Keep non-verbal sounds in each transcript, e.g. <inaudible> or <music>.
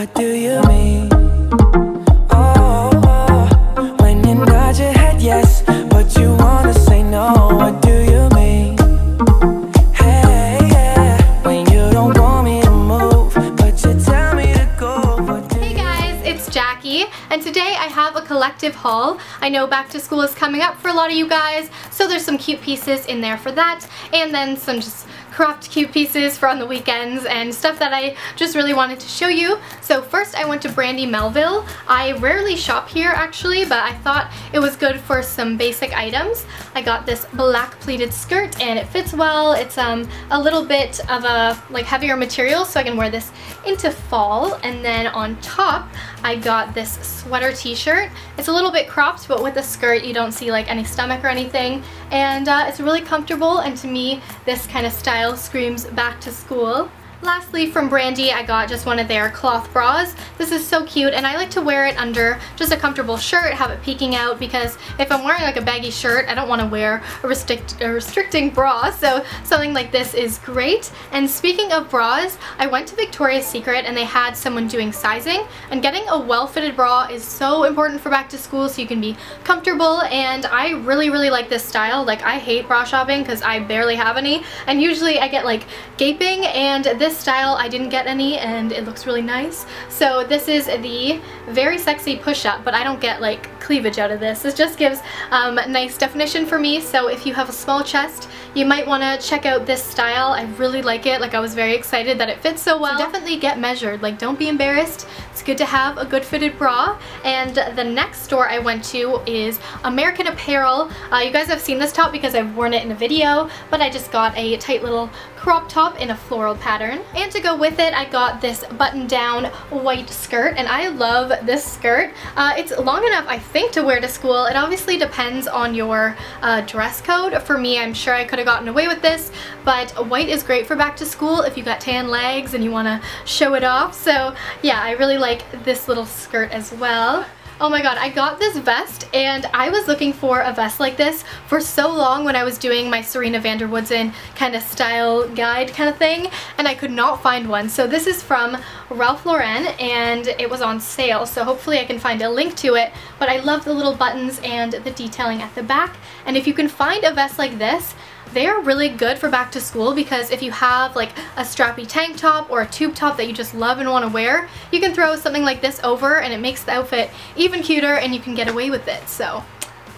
what do you mean? Oh, oh, when you nod your head yes, but you wanna say no, what do you mean? Hey, yeah, when you don't want me to move, but you tell me to go, Hey guys, it's Jackie, and today I have a collective haul. I know back to school is coming up for a lot of you guys, so there's some cute pieces in there for that, and then some just cropped cute pieces for on the weekends and stuff that I just really wanted to show you. So first I went to Brandy Melville. I rarely shop here actually, but I thought it was good for some basic items. I got this black pleated skirt and it fits well. It's um a little bit of a like heavier material so I can wear this into fall. And then on top I got this sweater t-shirt. It's a little bit cropped but with the skirt you don't see like any stomach or anything and uh, it's really comfortable and to me this kind of style screams back to school. Lastly, from Brandy, I got just one of their cloth bras. This is so cute, and I like to wear it under just a comfortable shirt, have it peeking out, because if I'm wearing like a baggy shirt, I don't want to wear a, restrict a restricting bra, so something like this is great. And speaking of bras, I went to Victoria's Secret and they had someone doing sizing, and getting a well-fitted bra is so important for back to school so you can be comfortable, and I really, really like this style. Like, I hate bra shopping because I barely have any, and usually I get like gaping, and this this style I didn't get any and it looks really nice. So this is the very sexy push-up, but I don't get like cleavage out of this. This just gives um, nice definition for me, so if you have a small chest, you might want to check out this style. I really like it. Like I was very excited that it fits so well. So definitely get measured. Like don't be embarrassed. Good to have a good fitted bra. And the next store I went to is American Apparel. Uh, you guys have seen this top because I've worn it in a video, but I just got a tight little crop top in a floral pattern. And to go with it, I got this button-down white skirt, and I love this skirt. Uh, it's long enough, I think, to wear to school. It obviously depends on your uh, dress code. For me, I'm sure I could have gotten away with this, but white is great for back to school if you got tan legs and you want to show it off. So yeah, I really like this little skirt as well. Oh my god, I got this vest and I was looking for a vest like this for so long when I was doing my Serena van der Woodsen kind of style guide kind of thing and I could not find one. So this is from Ralph Lauren and it was on sale so hopefully I can find a link to it but I love the little buttons and the detailing at the back and if you can find a vest like this they are really good for back to school because if you have like a strappy tank top or a tube top that you just love and want to wear, you can throw something like this over and it makes the outfit even cuter and you can get away with it. So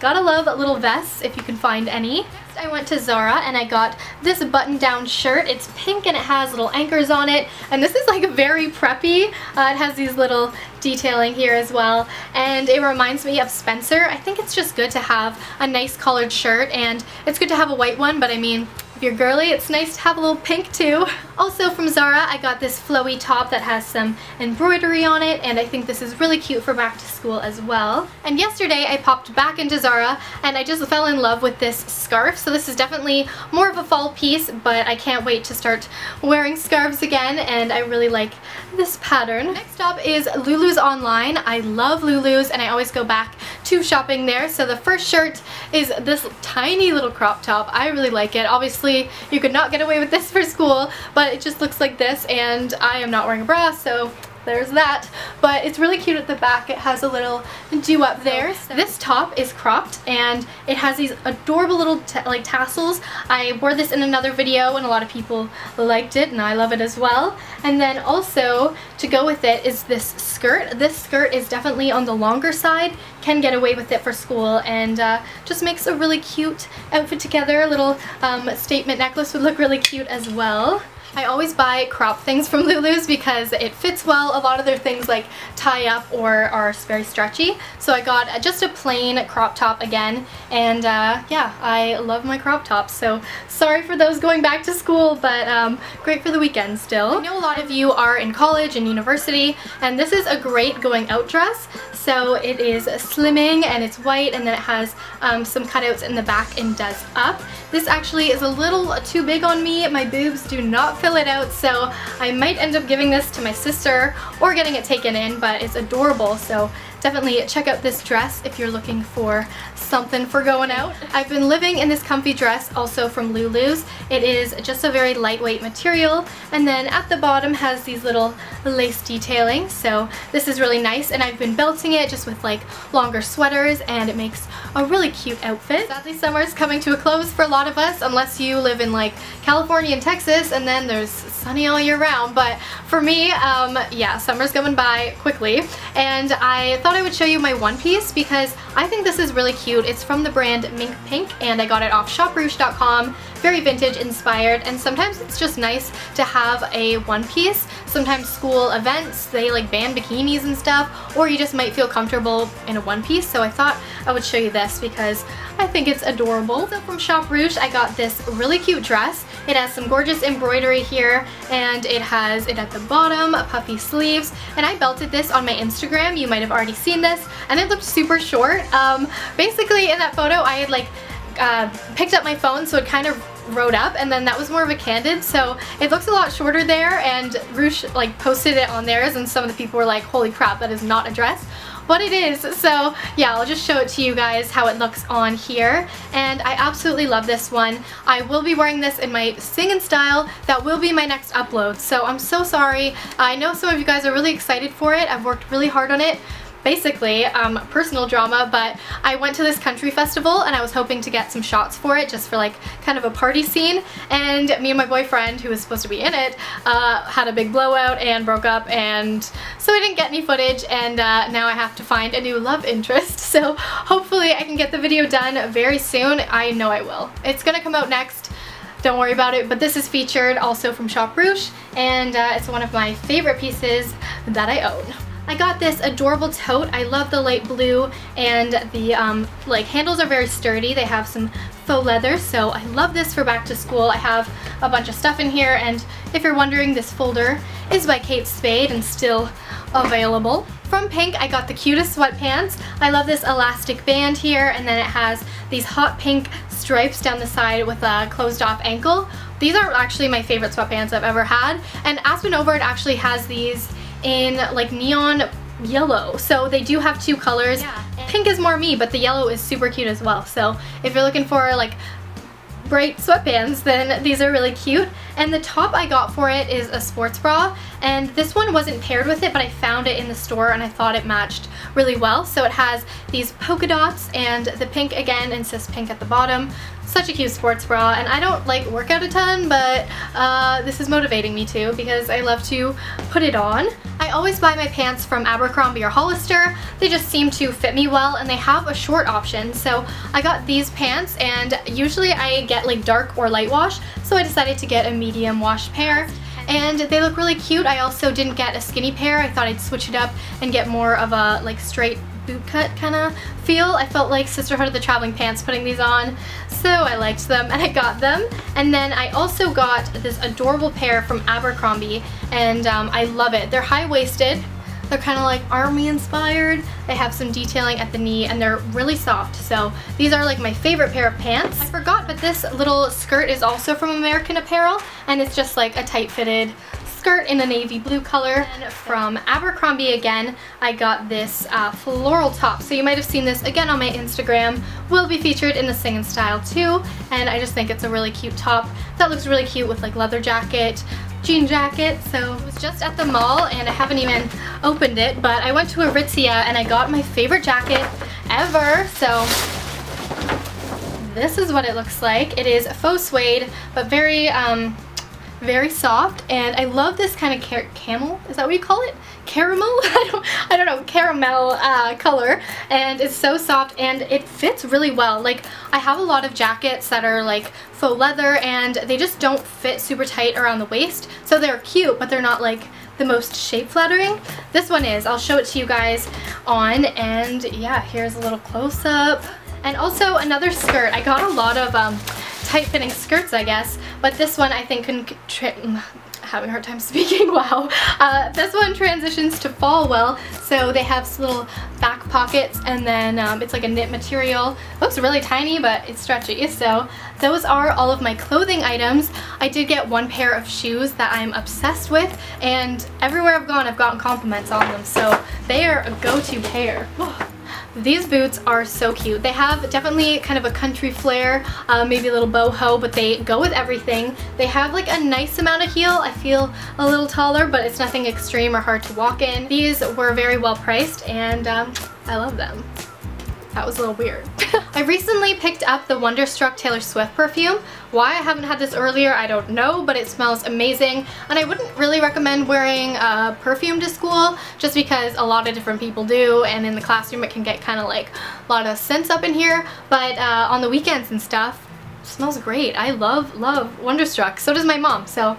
gotta love little vests if you can find any. I went to Zara and I got this button-down shirt. It's pink and it has little anchors on it. And this is like very preppy. Uh, it has these little detailing here as well. And it reminds me of Spencer. I think it's just good to have a nice collared shirt and it's good to have a white one, but I mean, you're girly, it's nice to have a little pink too. Also from Zara, I got this flowy top that has some embroidery on it, and I think this is really cute for back to school as well. And yesterday, I popped back into Zara, and I just fell in love with this scarf. So this is definitely more of a fall piece, but I can't wait to start wearing scarves again, and I really like this pattern. Next up is Lulu's Online. I love Lulu's, and I always go back to shopping there. So the first shirt is this tiny little crop top. I really like it. Obviously, you could not get away with this for school, but it just looks like this, and I am not wearing a bra, so there's that. But it's really cute at the back. It has a little do up there. This top is cropped and it has these adorable little like tassels. I wore this in another video and a lot of people liked it and I love it as well. And then also to go with it is this skirt. This skirt is definitely on the longer side, can get away with it for school and uh, just makes a really cute outfit together. A little um, statement necklace would look really cute as well. I always buy crop things from Lulu's because it fits well. A lot of their things like tie up or are very stretchy. So I got just a plain crop top again and uh, yeah, I love my crop tops. So sorry for those going back to school, but um, great for the weekend still. I know a lot of you are in college and university and this is a great going out dress. So it is slimming and it's white and then it has um, some cutouts in the back and does up. This actually is a little too big on me. My boobs do not fill it out so I might end up giving this to my sister or getting it taken in but it's adorable so definitely check out this dress if you're looking for something for going out. <laughs> I've been living in this comfy dress also from Lulu's. It is just a very lightweight material and then at the bottom has these little lace detailing so this is really nice and I've been belting it just with like longer sweaters and it makes a really cute outfit. Sadly summer is coming to a close for a lot of us unless you live in like California and Texas and then there's sunny all year round but for me um, yeah summer's going by quickly and I thought I would show you my one piece because I think this is really cute. It's from the brand Mink Pink and I got it off shopruche.com very vintage inspired and sometimes it's just nice to have a one piece. Sometimes school events, they like ban bikinis and stuff or you just might feel comfortable in a one piece so I thought I would show you this because I think it's adorable. So from Shop Ruche, I got this really cute dress. It has some gorgeous embroidery here and it has it at the bottom, puffy sleeves and I belted this on my Instagram. You might have already seen this and it looked super short. Um, basically in that photo I had like uh, picked up my phone so it kind of rode up and then that was more of a candid so it looks a lot shorter there and Ruche like posted it on theirs and some of the people were like holy crap that is not a dress but it is. So yeah I'll just show it to you guys how it looks on here. And I absolutely love this one. I will be wearing this in my sing and style. That will be my next upload. So I'm so sorry. I know some of you guys are really excited for it. I've worked really hard on it basically um, personal drama, but I went to this country festival and I was hoping to get some shots for it just for like kind of a party scene and me and my boyfriend who was supposed to be in it uh, had a big blowout and broke up and so I didn't get any footage and uh, now I have to find a new love interest <laughs> so hopefully I can get the video done very soon. I know I will. It's gonna come out next don't worry about it, but this is featured also from Shop Ruche, and uh, it's one of my favorite pieces that I own. I got this adorable tote. I love the light blue and the um, like handles are very sturdy. They have some faux leather, so I love this for back to school. I have a bunch of stuff in here, and if you're wondering, this folder is by Kate Spade and still available. From Pink, I got the cutest sweatpants. I love this elastic band here, and then it has these hot pink stripes down the side with a closed off ankle. These are actually my favorite sweatpants I've ever had, and Aspyn Ovard actually has these in like neon yellow. So they do have two colors. Yeah. Pink is more me, but the yellow is super cute as well. So if you're looking for like bright sweatbands, then these are really cute. And the top I got for it is a sports bra, and this one wasn't paired with it, but I found it in the store and I thought it matched really well. So it has these polka dots and the pink again insists pink at the bottom. Such a cute sports bra, and I don't like work out a ton, but uh, this is motivating me to because I love to put it on. I always buy my pants from Abercrombie or Hollister. They just seem to fit me well and they have a short option. So I got these pants and usually I get like dark or light wash. So I decided to get a medium wash pair and they look really cute. I also didn't get a skinny pair. I thought I'd switch it up and get more of a like straight bootcut kind of feel. I felt like Sisterhood of the Traveling Pants putting these on, so I liked them and I got them. And then I also got this adorable pair from Abercrombie, and um, I love it. They're high-waisted, they're kind of like army inspired. They have some detailing at the knee and they're really soft. So these are like my favorite pair of pants. I forgot, but this little skirt is also from American Apparel and it's just like a tight fitted skirt in a navy blue color. And from Abercrombie again, I got this uh, floral top. So you might have seen this again on my Instagram. Will be featured in the Sing and Style too. And I just think it's a really cute top that looks really cute with like leather jacket, jean jacket. So it was just at the mall and I haven't even opened it, but I went to Aritzia and I got my favorite jacket ever. So this is what it looks like. It is faux suede, but very um, very soft and I love this kind of car camel is that what you call it caramel <laughs> I don't I don't know caramel uh, color and it's so soft and it fits really well like I have a lot of jackets that are like faux leather and they just don't fit super tight around the waist so they're cute but they're not like the most shape flattering. This one is. I'll show it to you guys on and yeah, here's a little close up. And also another skirt. I got a lot of um, tight-fitting skirts, I guess, but this one I think can having a hard time <laughs> speaking, wow. Uh, this one transitions to fall well, so they have little back pockets and then um, it's like a knit material. looks really tiny, but it's stretchy. So those are all of my clothing items. I did get one pair of shoes that I'm obsessed with, and everywhere I've gone, I've gotten compliments on them, so they are a go-to pair. These boots are so cute. They have definitely kind of a country flair, uh, maybe a little boho, but they go with everything. They have like a nice amount of heel. I feel a little taller, but it's nothing extreme or hard to walk in. These were very well priced and um, I love them. That was a little weird. <laughs> I recently picked up the Wonderstruck Taylor Swift perfume. Why I haven't had this earlier, I don't know, but it smells amazing. And I wouldn't really recommend wearing uh, perfume to school just because a lot of different people do and in the classroom it can get kind of like a lot of scents up in here. But uh, on the weekends and stuff, smells great. I love, love Wonderstruck. So does my mom. So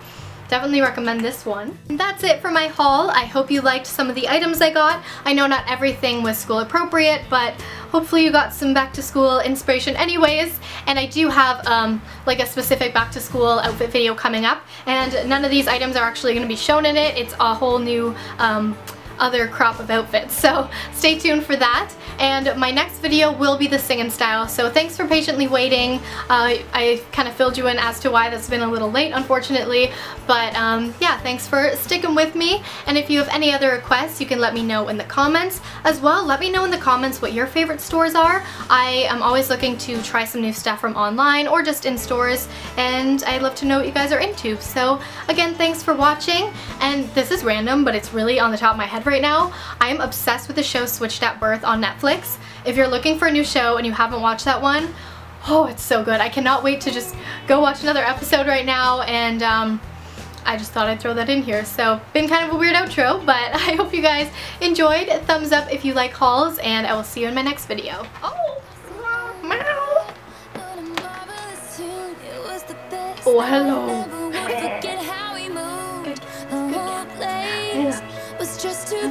definitely recommend this one. And that's it for my haul. I hope you liked some of the items I got. I know not everything was school appropriate, but hopefully you got some back to school inspiration anyways. And I do have um, like a specific back to school outfit video coming up. And none of these items are actually going to be shown in it. It's a whole new um, other crop of outfits. So stay tuned for that. And my next video will be the sing style. So thanks for patiently waiting. Uh, I kind of filled you in as to why that's been a little late, unfortunately. But um, yeah, thanks for sticking with me. And if you have any other requests, you can let me know in the comments. As well, let me know in the comments what your favorite stores are. I am always looking to try some new stuff from online or just in stores. And I'd love to know what you guys are into. So again, thanks for watching. And this is random, but it's really on the top of my head right now. I am obsessed with the show Switched at Birth on Netflix. If you're looking for a new show and you haven't watched that one, oh, it's so good. I cannot wait to just go watch another episode right now and um, I just thought I'd throw that in here. So, been kind of a weird outro, but <laughs> I hope you guys enjoyed. Thumbs up if you like hauls, and I will see you in my next video. Oh, meow. Oh, hello.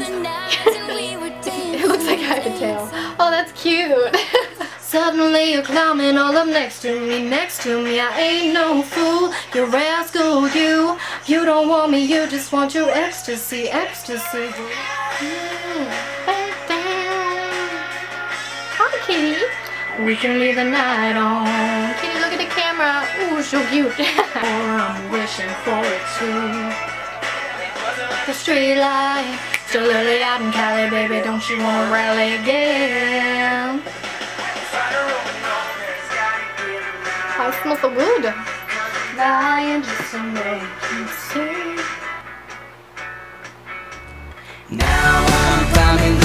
It looks like I have a tail. Oh, that's cute. <laughs> Suddenly you're climbing all up next to me, next to me. I ain't no fool, you rascal, you. You don't want me, you just want your ecstasy, ecstasy. Mm. Hi, kitty. We can leave the night on. Kitty, look at the camera. Ooh, so cute. <laughs> or I'm wishing for it too the street light. Still early out in Cali, baby, don't you wanna rally again? I smell so good. Lying just to make you see. Now I'm climbing